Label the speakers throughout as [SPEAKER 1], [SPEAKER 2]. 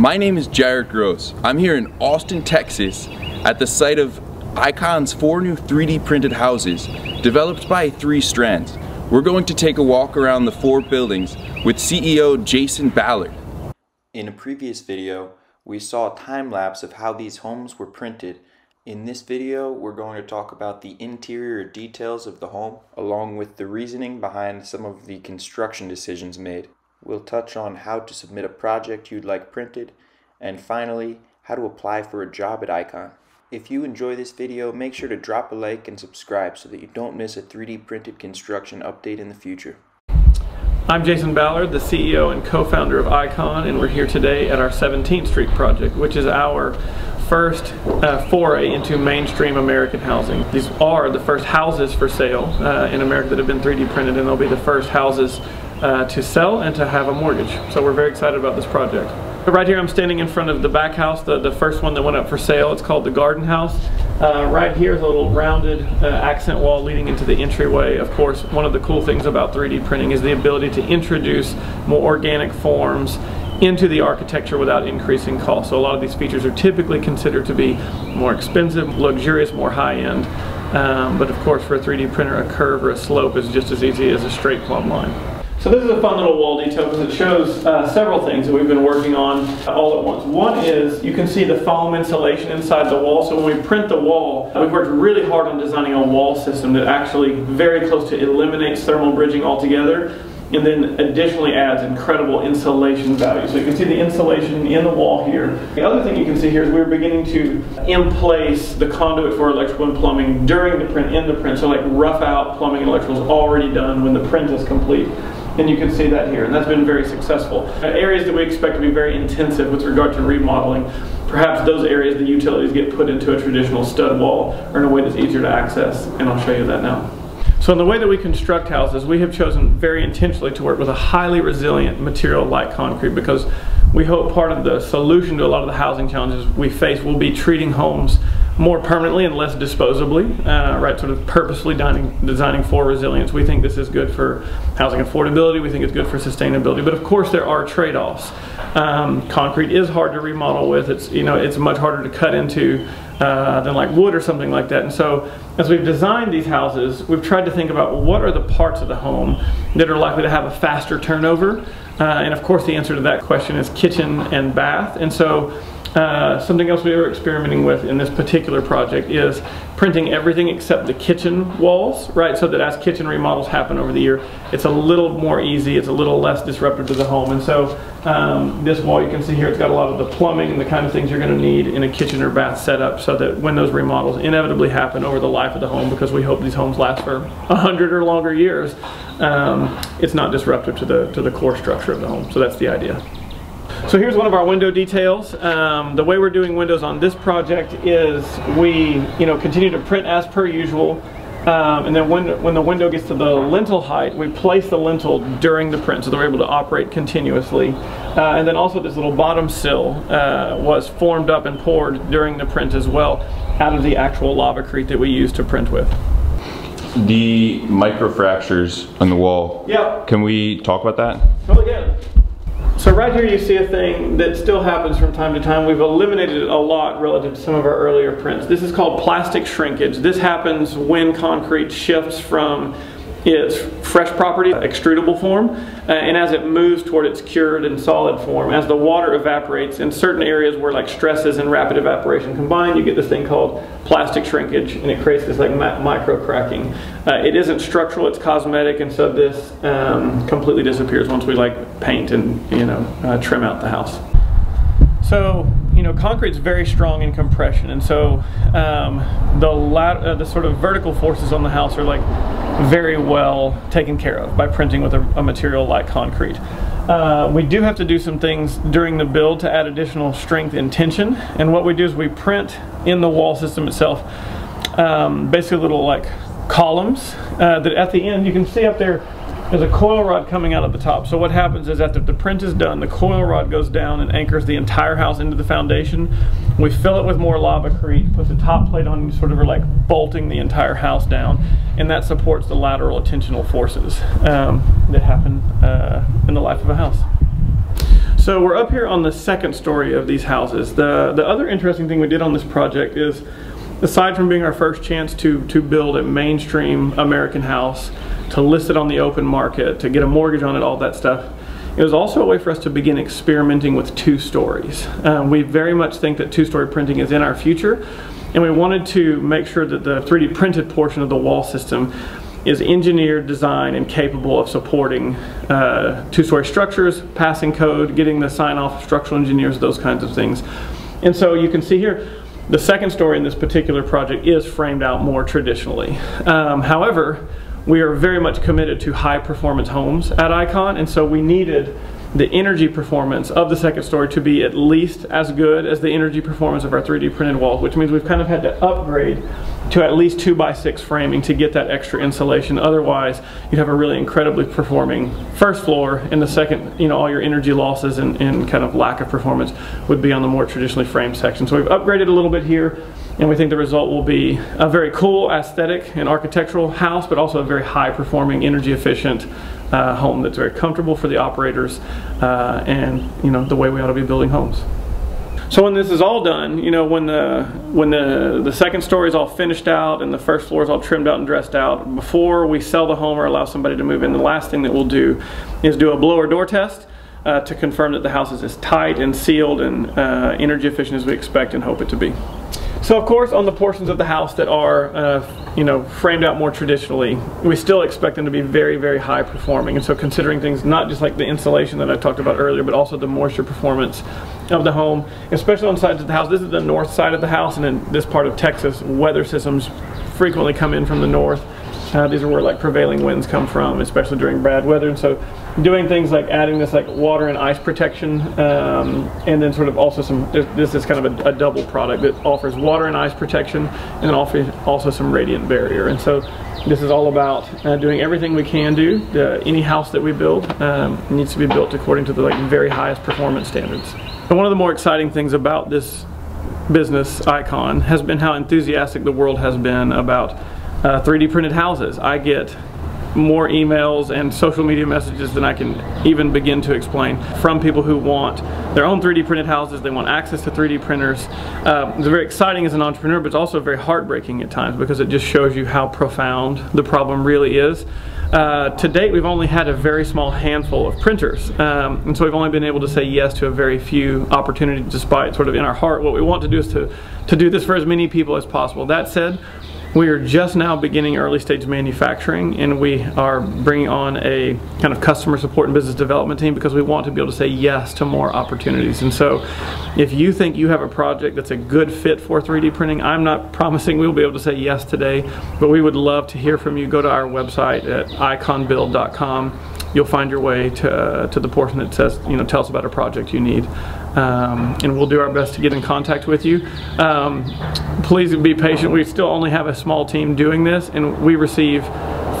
[SPEAKER 1] My name is Jarett Gross. I'm here in Austin, Texas at the site of Icon's four new 3D printed houses developed by Three Strands. We're going to take a walk around the four buildings with CEO Jason Ballard. In a previous video, we saw a time lapse of how these homes were printed. In this video, we're going to talk about the interior details of the home along with the reasoning behind some of the construction decisions made. We'll touch on how to submit a project you'd like printed, and finally, how to apply for a job at Icon. If you enjoy this video, make sure to drop a like and subscribe so that you don't miss a 3D printed construction update in the future.
[SPEAKER 2] I'm Jason Ballard, the CEO and co-founder of Icon, and we're here today at our 17th Street project, which is our first uh, foray into mainstream American housing. These are the first houses for sale uh, in America that have been 3D printed, and they'll be the first houses uh, to sell and to have a mortgage. So we're very excited about this project. Right here I'm standing in front of the back house, the, the first one that went up for sale. It's called the Garden House. Uh, right here is a little rounded uh, accent wall leading into the entryway. Of course, one of the cool things about 3D printing is the ability to introduce more organic forms into the architecture without increasing cost. So a lot of these features are typically considered to be more expensive, luxurious, more high-end. Um, but of course for a 3D printer, a curve or a slope is just as easy as a straight plumb line. So this is a fun little wall detail because it shows uh, several things that we've been working on all at once. One is you can see the foam insulation inside the wall. So when we print the wall, we've worked really hard on designing a wall system that actually very close to eliminates thermal bridging altogether and then additionally adds incredible insulation value. So you can see the insulation in the wall here. The other thing you can see here is we're beginning to in place the conduit for electrical and plumbing during the print, in the print. So like rough out plumbing and electrical is already done when the print is complete and you can see that here, and that's been very successful. Uh, areas that we expect to be very intensive with regard to remodeling, perhaps those areas the utilities get put into a traditional stud wall or in a way that's easier to access, and I'll show you that now. So in the way that we construct houses, we have chosen very intentionally to work with a highly resilient material like concrete because we hope part of the solution to a lot of the housing challenges we face will be treating homes more permanently and less disposably, uh, right? Sort of purposely designing, designing for resilience. We think this is good for housing affordability. We think it's good for sustainability. But of course, there are trade-offs. Um, concrete is hard to remodel with. It's you know it's much harder to cut into uh, than like wood or something like that. And so, as we've designed these houses, we've tried to think about what are the parts of the home that are likely to have a faster turnover. Uh, and of course, the answer to that question is kitchen and bath. And so uh, something else we were experimenting with in this particular project is printing everything except the kitchen walls, right? So that as kitchen remodels happen over the year, it's a little more easy, it's a little less disruptive to the home. And so um, this wall you can see here, it's got a lot of the plumbing and the kind of things you're gonna need in a kitchen or bath setup so that when those remodels inevitably happen over the life of the home, because we hope these homes last for a hundred or longer years, um, it's not disruptive to the, to the core structure of the home. So that's the idea. So here's one of our window details. Um, the way we're doing windows on this project is we, you know, continue to print as per usual. Um, and then when, when the window gets to the lintel height, we place the lintel during the print so they're able to operate continuously. Uh, and then also this little bottom sill uh, was formed up and poured during the print as well out of the actual lavacrete that we use to print with.
[SPEAKER 1] The microfractures on the wall.
[SPEAKER 2] Yeah.
[SPEAKER 1] Can we talk about that?
[SPEAKER 2] Oh, yeah. So right here you see a thing that still happens from time to time. We've eliminated a lot relative to some of our earlier prints. This is called plastic shrinkage. This happens when concrete shifts from its fresh property, extrudable form, uh, and as it moves toward its cured and solid form, as the water evaporates in certain areas where like stresses and rapid evaporation combine, you get this thing called plastic shrinkage, and it creates this like micro cracking. Uh, it isn't structural; it's cosmetic, and so this um, completely disappears once we like paint and you know uh, trim out the house. So you know, concrete is very strong in compression, and so um, the lat uh, the sort of vertical forces on the house are like very well taken care of by printing with a, a material like concrete. Uh, we do have to do some things during the build to add additional strength and tension, and what we do is we print in the wall system itself um, basically little like columns uh, that at the end you can see up there there's a coil rod coming out of the top. So what happens is after the print is done, the coil rod goes down and anchors the entire house into the foundation. We fill it with more lavacrete, put the top plate on, sort of are like bolting the entire house down. And that supports the lateral attentional forces um, that happen uh, in the life of a house. So we're up here on the second story of these houses. The, the other interesting thing we did on this project is, aside from being our first chance to, to build a mainstream American house, to list it on the open market, to get a mortgage on it, all that stuff, it was also a way for us to begin experimenting with two stories. Um, we very much think that two-story printing is in our future, and we wanted to make sure that the 3D printed portion of the wall system is engineered, designed, and capable of supporting uh, two-story structures, passing code, getting the sign-off of structural engineers, those kinds of things. And so you can see here, the second story in this particular project is framed out more traditionally. Um, however, we are very much committed to high performance homes at Icon, and so we needed the energy performance of the second story to be at least as good as the energy performance of our 3D printed walls, which means we've kind of had to upgrade to at least 2 by 6 framing to get that extra insulation. Otherwise, you'd have a really incredibly performing first floor, and the second, you know, all your energy losses and, and kind of lack of performance would be on the more traditionally framed section. So we've upgraded a little bit here and we think the result will be a very cool aesthetic and architectural house, but also a very high performing, energy efficient uh, home that's very comfortable for the operators uh, and you know the way we ought to be building homes. So when this is all done, you know, when the when the the second story is all finished out and the first floor is all trimmed out and dressed out, before we sell the home or allow somebody to move in, the last thing that we'll do is do a blower door test uh, to confirm that the house is as tight and sealed and uh, energy efficient as we expect and hope it to be. So of course on the portions of the house that are uh, you know framed out more traditionally we still expect them to be very very high performing and so considering things not just like the insulation that I talked about earlier but also the moisture performance of the home especially on sides of the house this is the north side of the house and in this part of Texas weather systems frequently come in from the north uh, these are where like prevailing winds come from, especially during bad weather. And so doing things like adding this like water and ice protection um, and then sort of also some, this is kind of a, a, double product that offers water and ice protection and then also some radiant barrier. And so this is all about uh, doing everything we can do. Uh, any house that we build um, needs to be built according to the like very highest performance standards. And one of the more exciting things about this business icon has been how enthusiastic the world has been about uh, 3D printed houses. I get more emails and social media messages than I can even begin to explain from people who want their own 3D printed houses, they want access to 3D printers. Uh, it's very exciting as an entrepreneur, but it's also very heartbreaking at times because it just shows you how profound the problem really is. Uh, to date, we've only had a very small handful of printers, um, and so we've only been able to say yes to a very few opportunities despite sort of in our heart what we want to do is to, to do this for as many people as possible. That said, we are just now beginning early stage manufacturing and we are bringing on a kind of customer support and business development team because we want to be able to say yes to more opportunities. And so if you think you have a project that's a good fit for 3D printing, I'm not promising we'll be able to say yes today, but we would love to hear from you. Go to our website at iconbuild.com. You'll find your way to, to the portion that says, you know, tell us about a project you need um, and we'll do our best to get in contact with you. Um, please be patient. We still only have a small team doing this, and we receive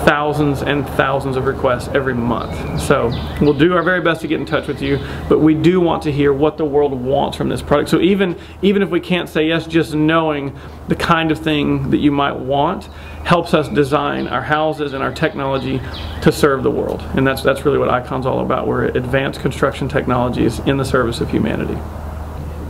[SPEAKER 2] thousands and thousands of requests every month. So we'll do our very best to get in touch with you, but we do want to hear what the world wants from this product. So even, even if we can't say yes, just knowing the kind of thing that you might want helps us design our houses and our technology to serve the world. And that's, that's really what ICON's all about. We're advanced construction technologies in the service of humanity.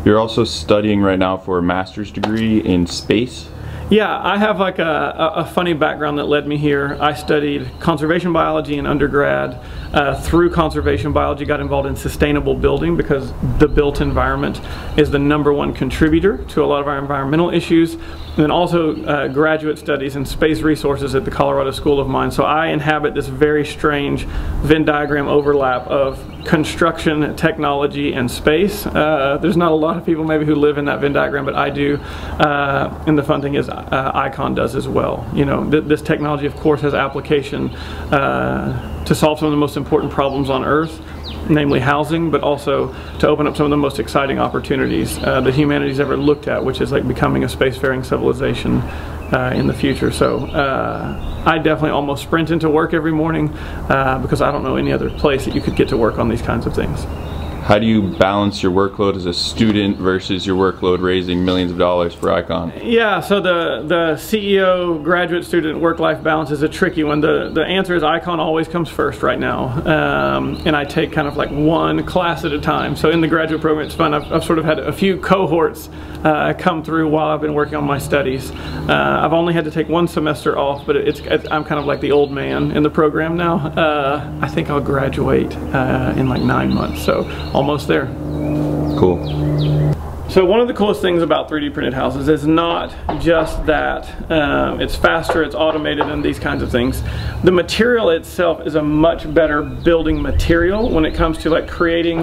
[SPEAKER 1] You're also studying right now for a master's degree in space.
[SPEAKER 2] Yeah, I have like a, a, funny background that led me here. I studied conservation biology in undergrad. Uh, through conservation biology, got involved in sustainable building because the built environment is the number one contributor to a lot of our environmental issues. And then also uh, graduate studies in space resources at the Colorado School of Mines. So I inhabit this very strange Venn diagram overlap of construction, technology, and space. Uh, there's not a lot of people maybe who live in that Venn diagram, but I do. Uh, and the fun thing is uh, Icon does as well. You know, th this technology of course has application uh, to solve some of the most important problems on Earth namely housing, but also to open up some of the most exciting opportunities uh, that humanity's ever looked at, which is like becoming a spacefaring civilization uh, in the future. So uh, I definitely almost sprint into work every morning uh, because I don't know any other place that you could get to work on these kinds of things.
[SPEAKER 1] How do you balance your workload as a student versus your workload raising millions of dollars for Icon?
[SPEAKER 2] Yeah, so the, the CEO graduate student work-life balance is a tricky one. The, the answer is Icon always comes first right now. Um, and I take kind of like one class at a time. So in the graduate program, it's fun. I've, I've sort of had a few cohorts uh, come through while I've been working on my studies. Uh, I've only had to take one semester off, but it's, it's, I'm kind of like the old man in the program now. Uh, I think I'll graduate uh, in like nine months, so almost there.
[SPEAKER 1] Cool.
[SPEAKER 2] So one of the coolest things about 3D printed houses is not just that um, it's faster, it's automated and these kinds of things. The material itself is a much better building material when it comes to like creating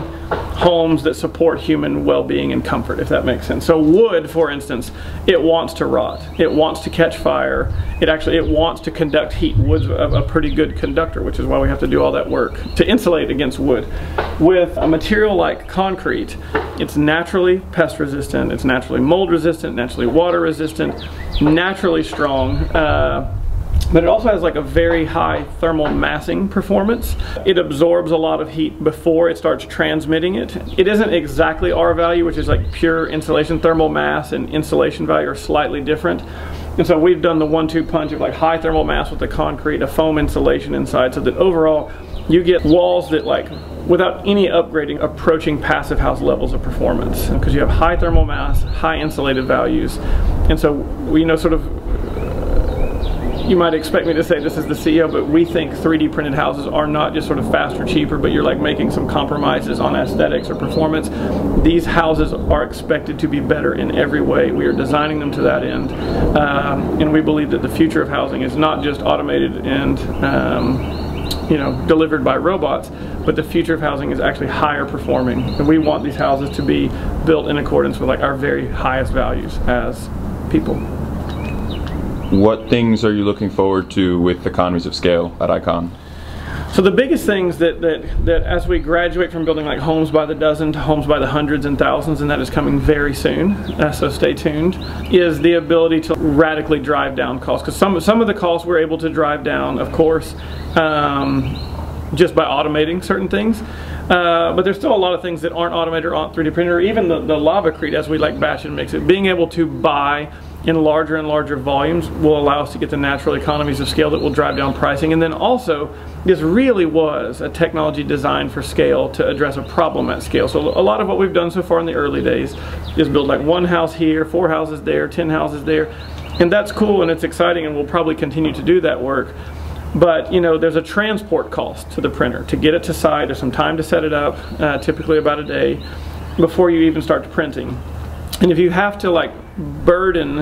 [SPEAKER 2] homes that support human well-being and comfort, if that makes sense. So wood, for instance, it wants to rot. It wants to catch fire. It actually, it wants to conduct heat. Wood's a, a pretty good conductor, which is why we have to do all that work to insulate against wood. With a material like concrete, it's naturally pest resistant, it's naturally mold resistant, naturally water resistant, naturally strong. Uh, but it also has like a very high thermal massing performance. It absorbs a lot of heat before it starts transmitting it. It isn't exactly R value, which is like pure insulation. Thermal mass and insulation value are slightly different. And so we've done the one-two punch of like high thermal mass with the concrete, a foam insulation inside, so that overall you get walls that like without any upgrading approaching passive house levels of performance because you have high thermal mass, high insulated values. And so we you know sort of you might expect me to say this is the CEO, but we think 3D printed houses are not just sort of faster, cheaper, but you're like making some compromises on aesthetics or performance. These houses are expected to be better in every way. We are designing them to that end. Um, and we believe that the future of housing is not just automated and um, you know, delivered by robots, but the future of housing is actually higher performing. And we want these houses to be built in accordance with like our very highest values as people.
[SPEAKER 1] What things are you looking forward to with the economies of scale at Icon?
[SPEAKER 2] So the biggest things that, that, that as we graduate from building like homes by the dozen to homes by the hundreds and thousands, and that is coming very soon, uh, so stay tuned, is the ability to radically drive down costs. Because some, some of the costs we're able to drive down, of course, um, just by automating certain things. Uh, but there's still a lot of things that aren't automated or aren't 3D printed, or even the, the Lavacrete as we like batch and mix it. Being able to buy in larger and larger volumes will allow us to get the natural economies of scale that will drive down pricing. And then also, this really was a technology designed for scale to address a problem at scale. So a lot of what we've done so far in the early days is build like one house here, four houses there, 10 houses there. And that's cool and it's exciting and we'll probably continue to do that work. But you know, there's a transport cost to the printer. To get it to site, there's some time to set it up, uh, typically about a day, before you even start printing. And if you have to like burden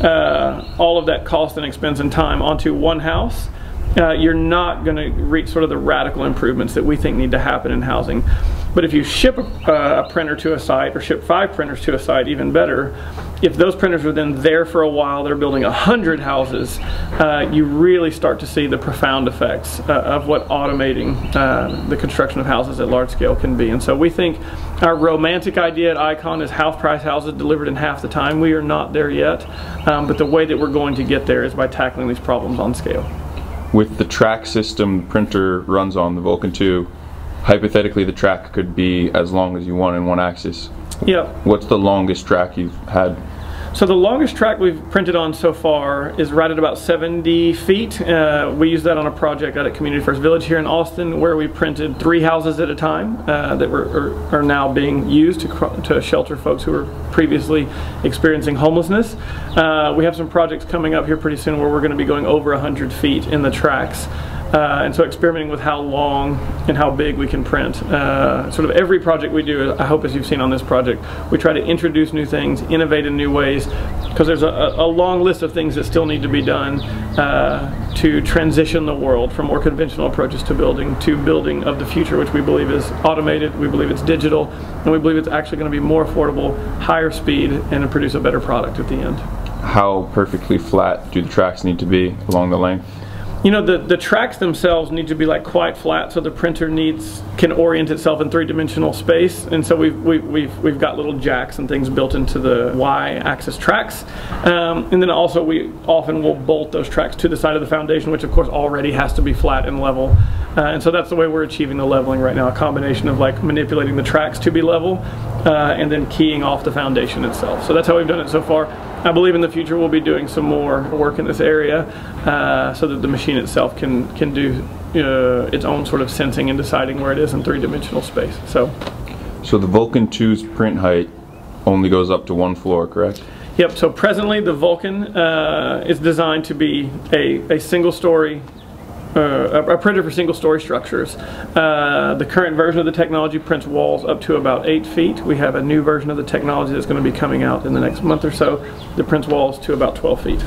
[SPEAKER 2] uh, all of that cost and expense and time onto one house, uh, you're not going to reach sort of the radical improvements that we think need to happen in housing. But if you ship a, uh, a, printer to a site or ship five printers to a site, even better, if those printers are then there for a while, they're building a hundred houses, uh, you really start to see the profound effects uh, of what automating uh, the construction of houses at large scale can be. And so we think our romantic idea at Icon is house price houses delivered in half the time. We are not there yet, um, but the way that we're going to get there is by tackling these problems on scale.
[SPEAKER 1] With the track system the printer runs on, the Vulcan 2, hypothetically the track could be as long as you want in one axis.
[SPEAKER 2] Yeah.
[SPEAKER 1] What's the longest track you've had?
[SPEAKER 2] So the longest track we've printed on so far is right at about 70 feet. Uh, we used that on a project out at Community First Village here in Austin where we printed three houses at a time uh, that were, are, are, now being used to, to shelter folks who were previously experiencing homelessness. Uh, we have some projects coming up here pretty soon where we're going to be going over 100 feet in the tracks. Uh, and so experimenting with how long and how big we can print. Uh, sort of every project we do, I hope as you've seen on this project, we try to introduce new things, innovate in new ways, because there's a, a, long list of things that still need to be done uh, to transition the world from more conventional approaches to building to building of the future, which we believe is automated, we believe it's digital, and we believe it's actually going to be more affordable, higher speed, and produce a better product at the end.
[SPEAKER 1] How perfectly flat do the tracks need to be along the length?
[SPEAKER 2] You know the the tracks themselves need to be like quite flat so the printer needs can orient itself in three-dimensional space. And so we've we, we've, we've got little jacks and things built into the y-axis tracks. Um, and then also we often will bolt those tracks to the side of the foundation which of course already has to be flat and level. Uh, and so that's the way we're achieving the leveling right now, a combination of like manipulating the tracks to be level uh, and then keying off the foundation itself. So that's how we've done it so far. I believe in the future we'll be doing some more work in this area uh, so that the machine itself can, can do uh, its own sort of sensing and deciding where it is in three-dimensional space. So,
[SPEAKER 1] So the Vulcan 2's print height only goes up to one floor, correct?
[SPEAKER 2] Yep, so presently the Vulcan uh, is designed to be a, a single story, uh, a, printer for single story structures. Uh, the current version of the technology prints walls up to about 8 feet. We have a new version of the technology that's going to be coming out in the next month or so that prints walls to about 12 feet.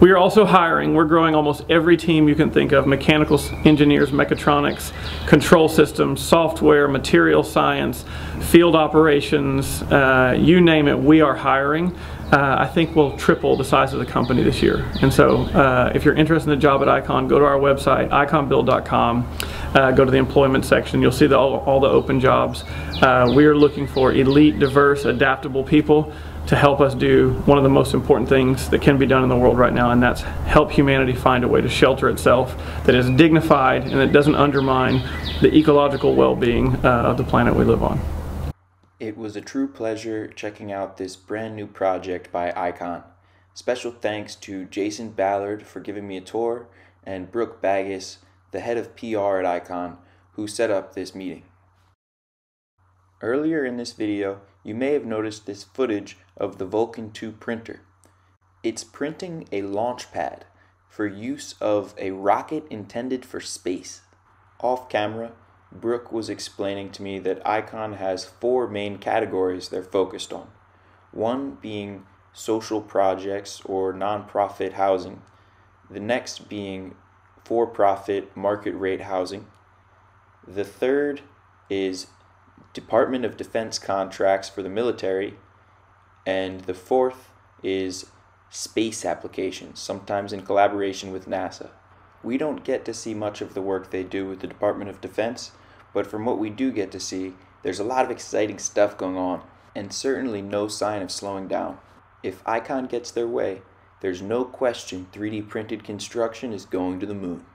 [SPEAKER 2] We are also hiring, we're growing almost every team you can think of, mechanical engineers, mechatronics, control systems, software, material science, field operations, uh, you name it, we are hiring. Uh, I think we'll triple the size of the company this year. And so uh, if you're interested in a job at Icon, go to our website, iconbuild.com, uh, go to the employment section, you'll see the, all, all, the open jobs. Uh, we are looking for elite, diverse, adaptable people to help us do one of the most important things that can be done in the world right now, and that's help humanity find a way to shelter itself that is dignified and that doesn't undermine the ecological well-being uh, of the planet we live on.
[SPEAKER 1] It was a true pleasure checking out this brand new project by Icon. Special thanks to Jason Ballard for giving me a tour and Brooke Baggis, the head of PR at Icon, who set up this meeting. Earlier in this video, you may have noticed this footage of the Vulcan 2 printer. It's printing a launch pad for use of a rocket intended for space. Off camera, Brooke was explaining to me that Icon has four main categories they're focused on. One being social projects or nonprofit housing, the next being for profit market rate housing. The third is Department of Defense contracts for the military, and the fourth is space applications, sometimes in collaboration with NASA. We don't get to see much of the work they do with the Department of Defense, but from what we do get to see, there's a lot of exciting stuff going on, and certainly no sign of slowing down. If Icon gets their way, there's no question 3D printed construction is going to the moon.